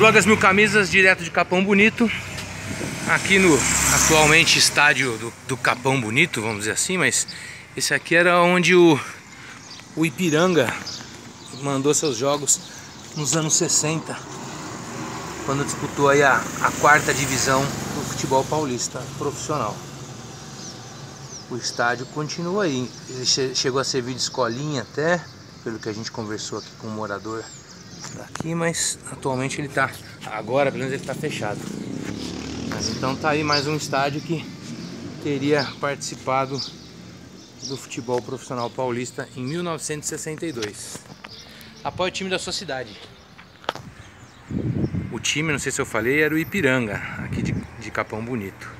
Blog Mil Camisas, direto de Capão Bonito. Aqui no atualmente estádio do, do Capão Bonito, vamos dizer assim, mas esse aqui era onde o, o Ipiranga mandou seus jogos nos anos 60, quando disputou aí a, a quarta divisão do futebol paulista profissional. O estádio continua aí, ele che chegou a servir de escolinha até, pelo que a gente conversou aqui com o morador daqui, mas atualmente ele está, agora pelo menos ele está fechado. Mas então tá aí mais um estádio que teria participado do futebol profissional paulista em 1962. Apoie o time da sua cidade. O time, não sei se eu falei, era o Ipiranga, aqui de, de Capão Bonito.